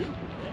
Absolutely.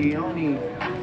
Don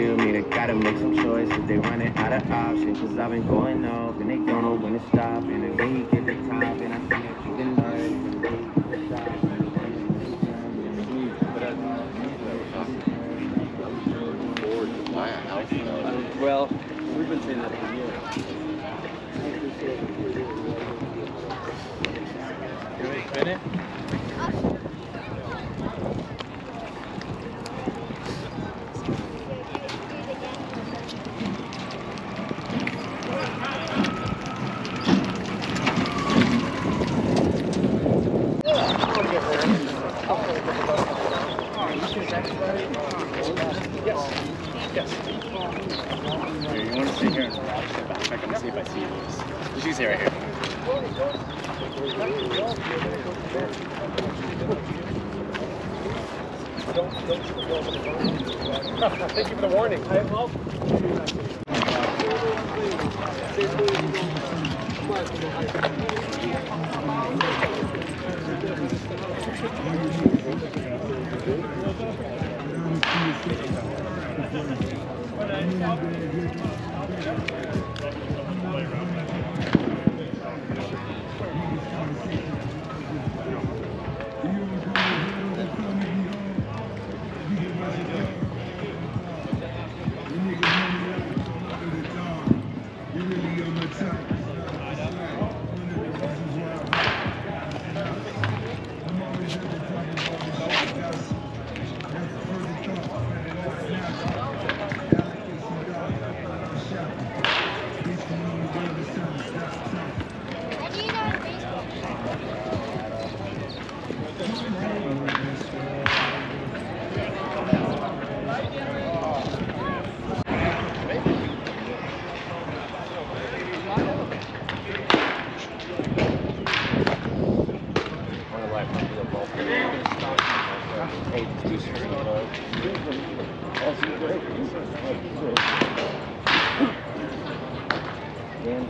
they try me. They gotta make some choices. They running out of options. Cause I've been going off and they don't know when to stop. And then when you get the top, and I see that you can learn. Well, we've been saying that for years. Here, you want to sit here? I'll step back. Check and see if I see you. You can stay right here. Thank you for the warning. I, well, I need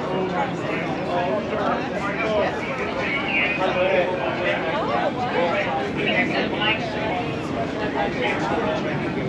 Thank you.